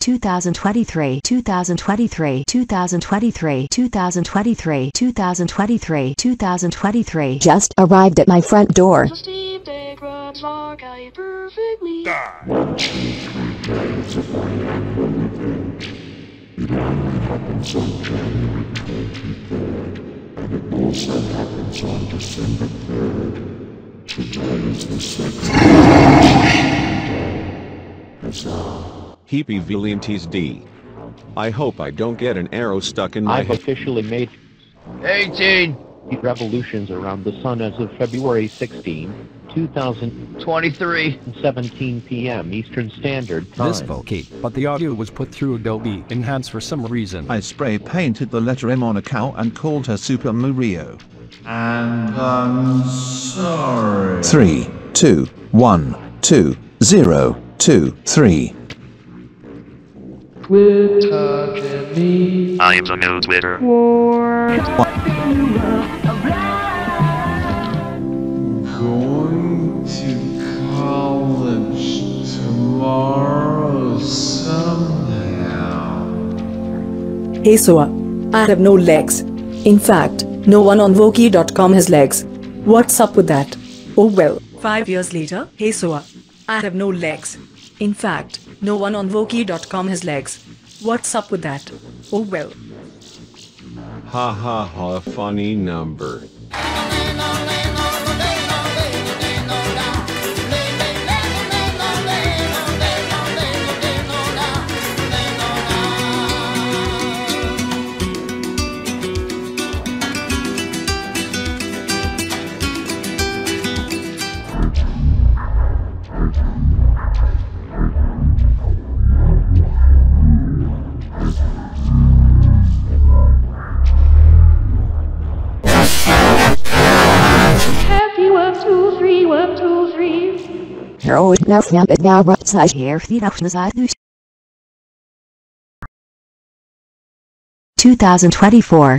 2023 2023 2023 2023 2023 2023 just arrived at my front door. Steve Dick rubs our guy perfectly. Heapy Valiantes D. I hope I don't get an arrow stuck in my I've officially made 18, revolutions around the sun as of February 16, 2017 23, p.m. Eastern Standard Time. This bulky, but the audio was put through Adobe Enhance for some reason. I spray painted the letter M on a cow and called her Super Mario. And I'm sorry. Three, two, one, two, zero, two, three. I'm the new Twitter. going to college tomorrow somehow. Hey Soa. I have no legs. In fact, no one on Voki.com has legs. What's up with that? Oh well. Five years later, hey Soa. I have no legs. In fact, no one on Voki.com has legs. What's up with that? Oh well. Ha ha ha, funny number. Three. Now snap it now right side here the side 2024